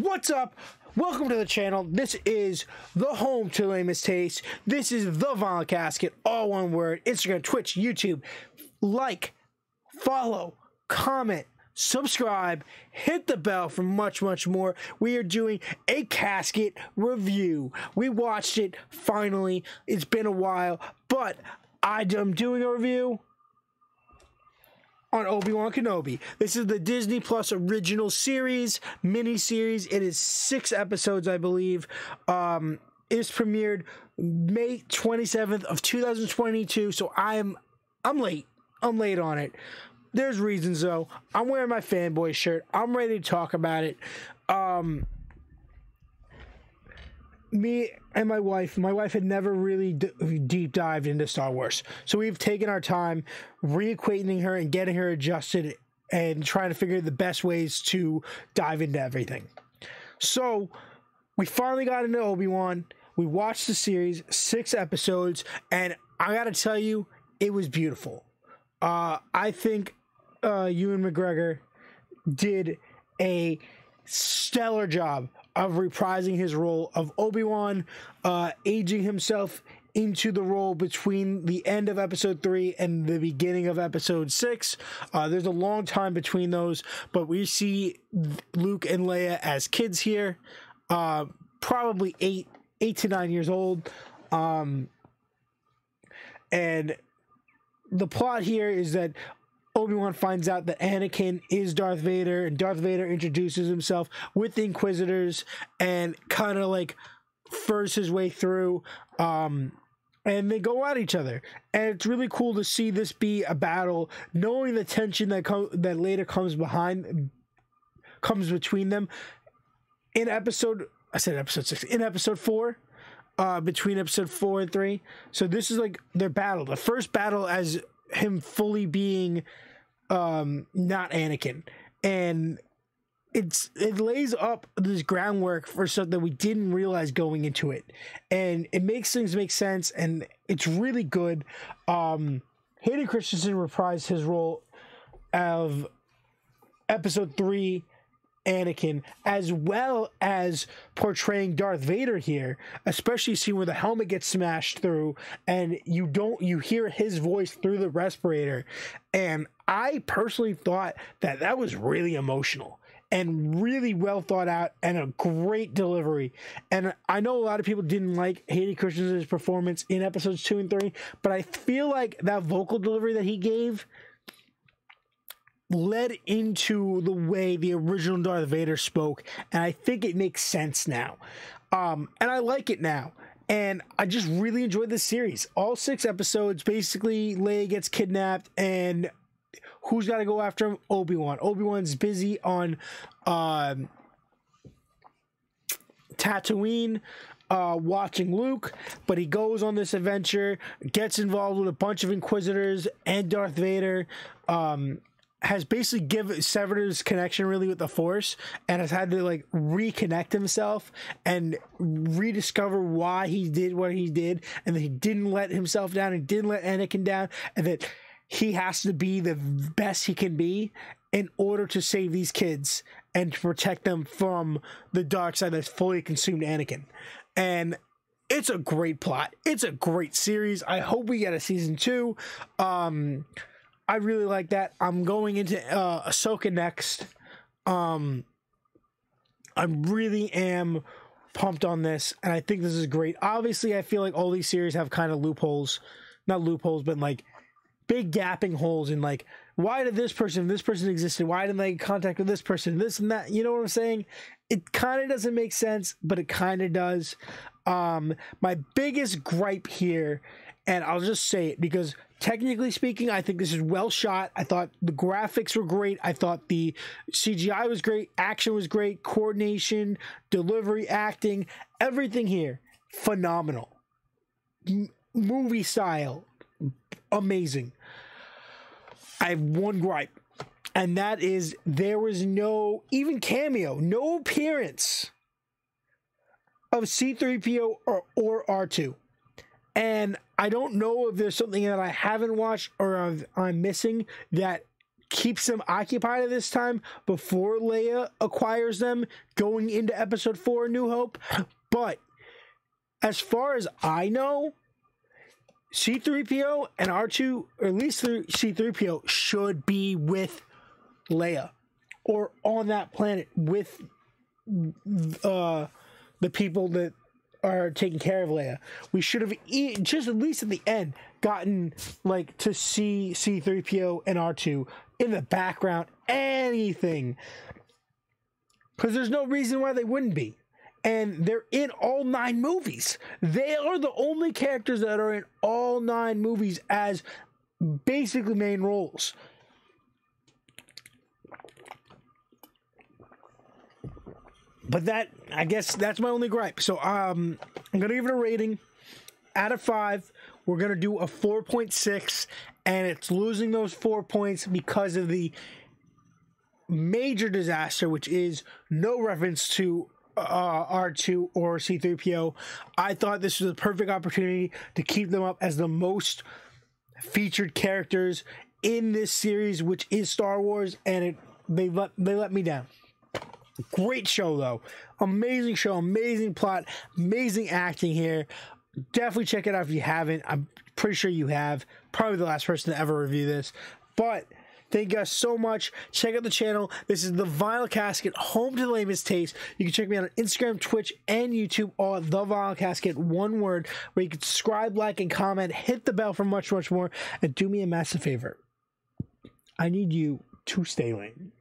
What's up? Welcome to the channel. This is the home to lamest taste. This is the Vinyl Casket, all one word. Instagram, Twitch, YouTube. Like, follow, comment, subscribe, hit the bell for much, much more. We are doing a casket review. We watched it finally. It's been a while, but I'm doing a review on Obi-Wan Kenobi. This is the Disney Plus original series, mini series. It is six episodes, I believe. Um, it is premiered May 27th of 2022. So I'm I'm late. I'm late on it. There's reasons though. I'm wearing my fanboy shirt. I'm ready to talk about it. Um, me and my wife, my wife had never really d- deep dived into Star Wars. So we've taken our time reacquainting her and getting her adjusted and trying to figure the best ways to dive into everything. So we finally got into Obi-Wan. We watched the series, six episodes, and I gotta tell you, it was beautiful. Uh, I think uh, Ewan McGregor did a stellar job of reprising his role of Obi Wan, uh, aging himself into the role between the end of episode three and the beginning of episode six. Uh, there's a long time between those, but we see Luke and Leia as kids here, uh, probably eight, eight to nine years old. Um, and the plot here is that Obi Wan finds out that Anakin is Darth Vader, and Darth Vader introduces himself with the Inquisitors and kind of like furs his way through. Um, and they go at each other, and it's really cool to see this be a battle, knowing the tension that com- that later comes behind, comes between them. In episode, I said episode six. In episode four, uh, between episode four and three. So this is like their battle, the first battle as him fully being um not Anakin. And it's it lays up this groundwork for something that we didn't realize going into it. And it makes things make sense and it's really good. Um Hayden Christensen reprised his role of episode three Anakin, as well as portraying Darth Vader here, especially seeing where the helmet gets smashed through and you don't you hear his voice through the respirator. And I personally thought that that was really emotional and really well thought out and a great delivery. And I know a lot of people didn't like Hayden Christensen's performance in episodes two and three, but I feel like that vocal delivery that he gave led into the way the original Darth Vader spoke, and I think it makes sense now. Um, and I like it now. And I just really enjoyed this series. All six episodes, basically, Leia gets kidnapped, and who's got to go after him? Obi Wan. Obi Wan's busy on um, Tatooine. Uh, watching Luke, but he goes on this adventure, gets involved with a bunch of Inquisitors and Darth Vader. Um, has basically given severed his connection really with the Force and has had to like reconnect himself and rediscover why he did what he did and that he didn't let himself down and didn't let Anakin down and that he has to be the best he can be in order to save these kids and to protect them from the dark side that's fully consumed Anakin. And it's a great plot. It's a great series. I hope we get a season two. Um, I really like that. I'm going into uh, Ahsoka next. Um, I really am pumped on this, and I think this is great. Obviously, I feel like all these series have kind of loopholes, not loopholes, but like big gapping holes in like why did this person this person existed why didn't they contact with this person this and that you know what i'm saying it kind of doesn't make sense but it kind of does um my biggest gripe here and i'll just say it because technically speaking i think this is well shot. I thought the graphics were great. I thought the cgi was great. Action was great. Coordination delivery acting everything here phenomenal. M- movie style amazing. I have one gripe, and that is there was no even cameo, no appearance of C3PO or, or R2. And I don't know if there's something that I haven't watched or I'm, missing that keeps them occupied at this time before Leia acquires them going into episode 4 New Hope. But as far as I know, C3PO and R2, or at least C3PO, should be with Leia or on that planet with uh, the people that are taking care of Leia. We should have e- just at least at the end gotten like to see C3PO and R2 in the background, anything. Because there's no reason why they wouldn't be. And they're in all nine movies. They are the only characters that are in all nine movies as basically main roles. But that I guess that's my only gripe. So um, I'm gonna give it a rating out of five. We're gonna do a four point six, and it's losing those four points because of the major disaster, which is no reference to uh, R2 or C3PO. I thought this was a perfect opportunity to keep them up as the most featured characters in this series, which is Star Wars, and it they let they let me down. Great show though. Amazing show, amazing plot, amazing acting here. Definitely check it out if you haven't. I'm pretty sure you have. Probably the last person to ever review this. But Thank you guys so much. Check out the channel. This is the Vinyl Casket, home to the lamest taste. You can check me out on Instagram, Twitch, and YouTube, all at the Vinyl Casket, one word, where you can subscribe, like, and comment. Hit the bell for much, much more. And do me a massive favor. I need you to stay lame.